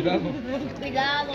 Obrigado. Obrigado.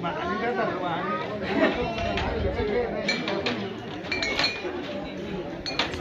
嘛，你家大老板。